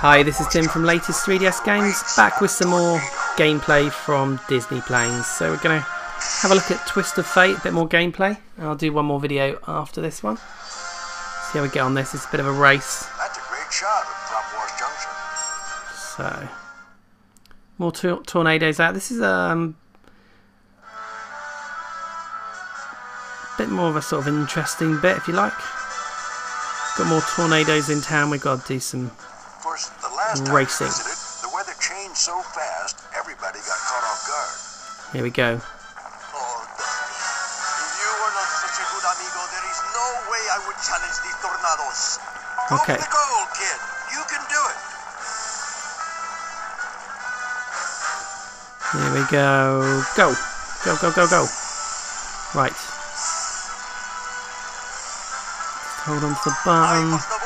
Hi, this is Tim from Latest 3DS Games, back with some more gameplay from Disney Planes. So we're going to have a look at Twist of Fate, a bit more gameplay. and I'll do one more video after this one. See how we get on this. It's a bit of a race. That's a great shot of Drop Wars Junction. So, more tor tornadoes out. This is um, a bit more of a sort of interesting bit, if you like. Got more tornadoes in town. We've got to do some course, the last Racing. visited, the weather changed so fast, everybody got caught off guard. Here we go. Oh, you were not such a good amigo, there is no way I would challenge these tornadoes. Go Okay. the goal, kid. You can do it. Here we go. Go. Go, go, go, go. Right. Hold on to the button.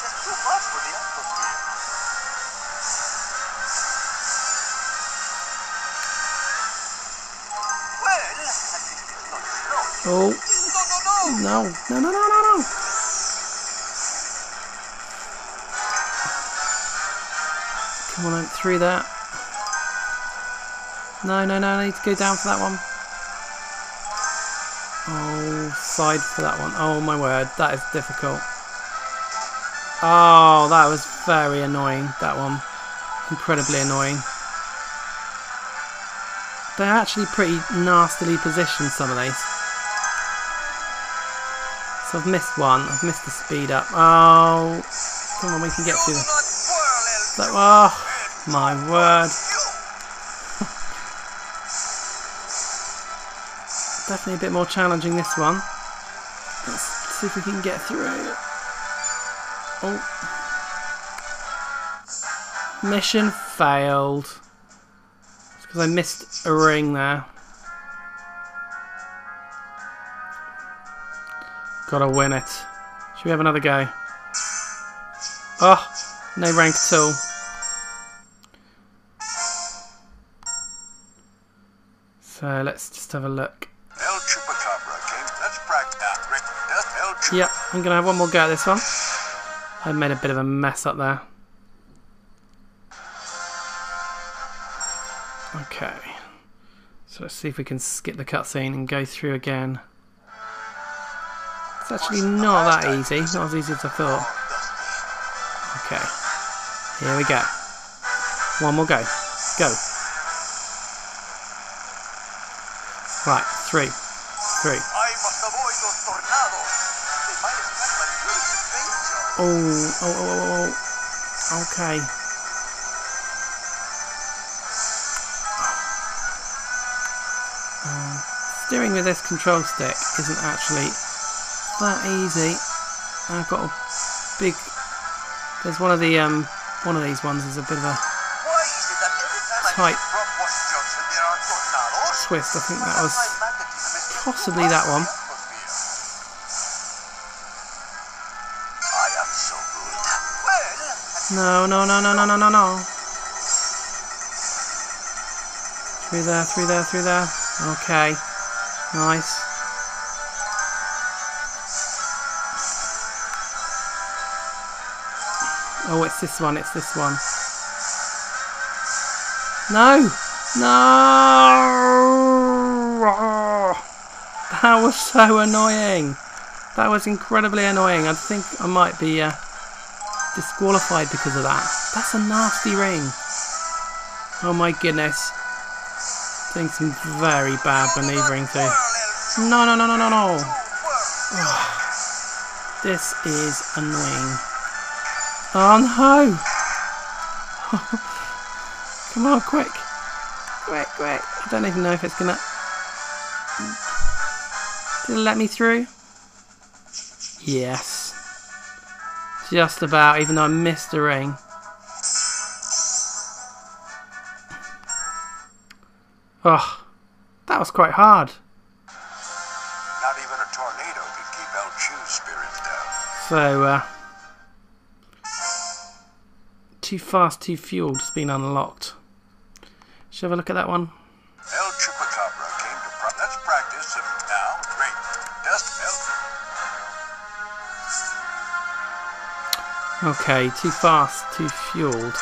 No, no, no! no, no. Come on, out through that. No, no, no, I need to go down for that one. Oh, side for that one. Oh my word, that is difficult. Oh, that was very annoying, that one. Incredibly annoying. They're actually pretty nastily positioned, some of these. So I've missed one. I've missed the speed up. Oh, come on, we can get through this. oh, my word. Definitely a bit more challenging this one. Let's see if we can get through. Oh. Mission failed. It's because I missed a ring there. Gotta win it. Should we have another go? Oh, no rank at all. So let's just have a look. El Chupacabra came. Let's practice. Rick, El Chup- Yep, I'm gonna have one more go at this one. I made a bit of a mess up there. Okay. So let's see if we can skip the cutscene and go through again. Actually not that easy, not as easy as I thought. Okay. Here we go. One more go. Go. Right, three. Three. Oh, oh, oh, oh, oh. Okay. Uh, steering with this control stick isn't actually that easy. I've got a big. There's one of the um, one of these ones is a bit of a tight twist. I think that was possibly that one. No, no, no, no, no, no, no, no. Through there, through there, through there. Okay. Nice. Oh, it's this one, it's this one. No! No! Oh, that was so annoying. That was incredibly annoying. I think I might be uh, disqualified because of that. That's a nasty ring. Oh my goodness. Doing some very bad maneuvering too. No, no, no, no, no, no. Twirl. This is annoying. Oh no! Come on, quick! Quick, quick! I don't even know if it's gonna. Did it let me through? Yes. Just about, even though I missed a ring. Oh, that was quite hard. Not even a tornado can keep spirits down. So, uh, Too Fast, Too Fueled has been unlocked. Shall we have a look at that one? El Chupacabra came to pro- Let's practice and now. Great. Just El Okay, Too Fast, Too Fueled.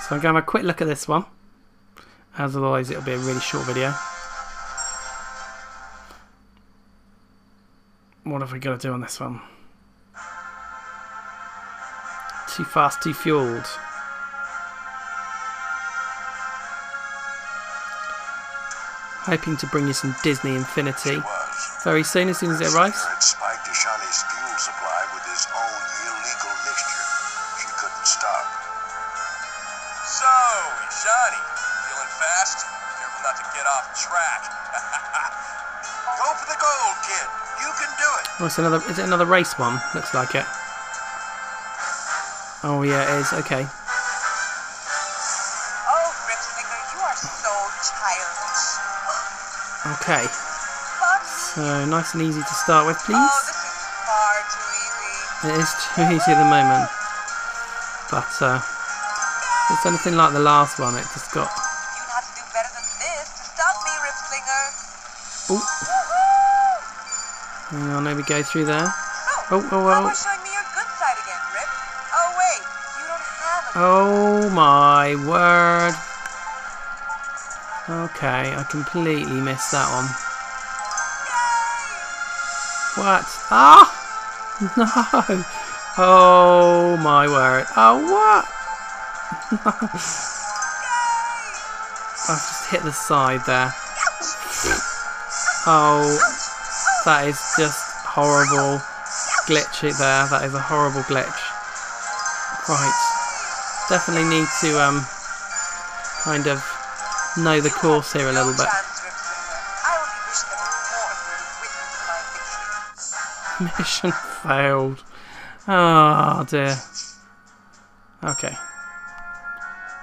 So I'm going to have a quick look at this one. As otherwise it'll be a really short video. What have we got to do on this one? Too fast, too fueled. Hoping to bring you some Disney Infinity very soon, as soon as it arrives. Spiked Ishani's fuel supply with his own illegal mixture. She couldn't stop. So, Johnny, feeling fast? Careful not to get off track. Go for the gold, kid. You can do it. Oh, it's another. Is it another race one? Looks like it. Oh yeah, it is. Okay. Oh, Ripslinger, you are so childish. Okay. So nice and easy to start with, please. oh, please. this is far too easy. It is too easy at the moment. But uh, if it's anything like the last one, it just got. You'd have to do better than this to stop me, Ripslinger. Oh, hang on, maybe go through there. Oh, oh, oh. showing me your good side again, Rip? Oh wait, you don't have a. Oh my word. Okay, I completely missed that one. What? Ah! No! Oh my word. Oh, what? I've just hit the side there. Oh, that is just horrible glitchy there. That is a horrible glitch. Right. Definitely need to um kind of know the course here a little bit. Mission failed. Oh dear. Okay.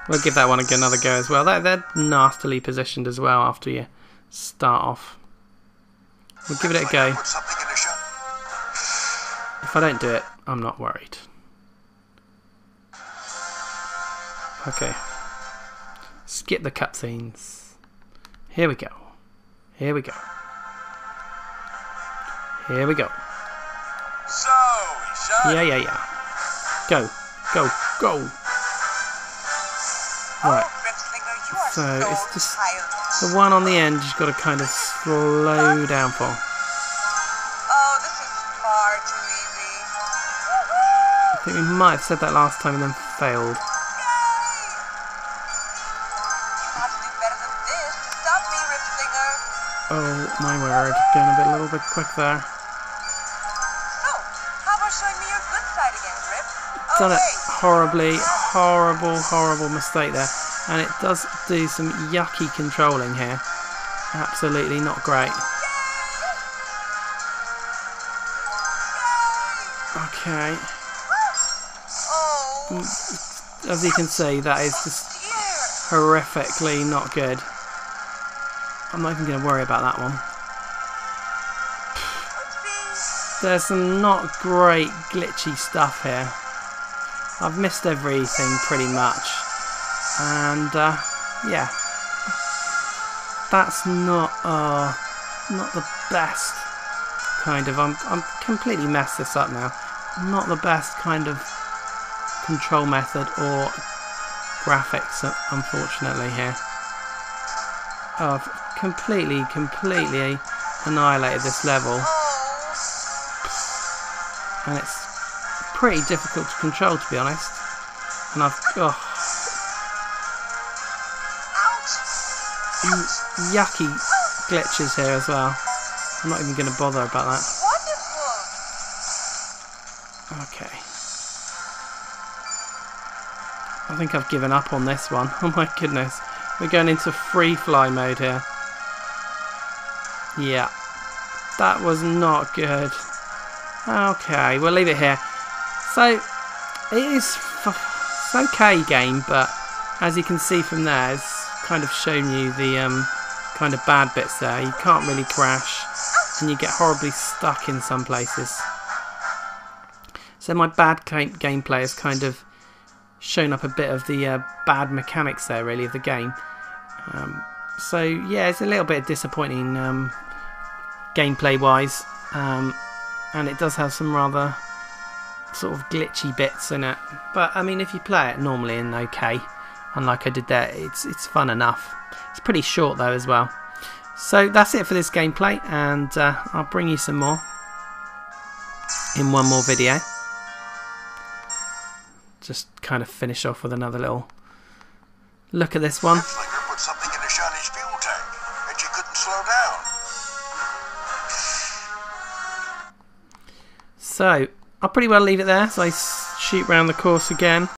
We'll give that one another go as well. They're, they're nastily positioned as well after you start off. We'll give it a Looks like I go. Put something in the shot. If I don't do it, I'm not worried. Okay. Skip the cutscenes. Here we go. Here we go. Here we go. So, Yeah, yeah, yeah. Go, go, go. Right. So, it's just- The oh, one on the end you've got to kind of slow down for. Oh, this is far too easy. I think we might have said that last time and then failed. You have to do better than this to stop me, Ripslinger. Oh my word, going a bit a little bit quick there. So, how about showing me your good side again, Rip? Oh, Done it horribly, horrible, horrible mistake there. And it does do some yucky controlling here. Absolutely not great. Okay, Oh, as you can see, that is just horrifically not good. I'm not even going to worry about that one. There's some not great glitchy stuff here. I've missed everything pretty much. And, uh, yeah. That's not, uh, not the best kind of, I'm, I'm completely messed this up now. Not the best kind of control method or graphics, uh, unfortunately, here. I've completely, completely annihilated this level and it's pretty difficult to control to be honest. And I've oh, yucky glitches here as well. I'm not even going to bother about that. Okay. I think I've given up on this one. Oh my goodness. We're going into free fly mode here. Yeah. That was not good. Okay, we'll leave it here. So, it is It's okay game, but as you can see from there, it's kind of shown you the um, kind of bad bits there. You can't really crash, and you get horribly stuck in some places. So my bad gameplay has kind of shown up a bit of the uh, bad mechanics there, really, of the game. Um, so yeah, it's a little bit disappointing um, gameplay-wise, um, and it does have some rather sort of glitchy bits in it. But I mean, if you play it normally and okay, unlike I did there, it's it's fun enough. It's pretty short though as well. So that's it for this gameplay, and uh, I'll bring you some more in one more video. Just kind of finish off with another little look at this one. Gunslinger put something in Ishani's fuel tank, and she couldn't slow down. So I'll pretty well leave it there. So I shoot round the course again.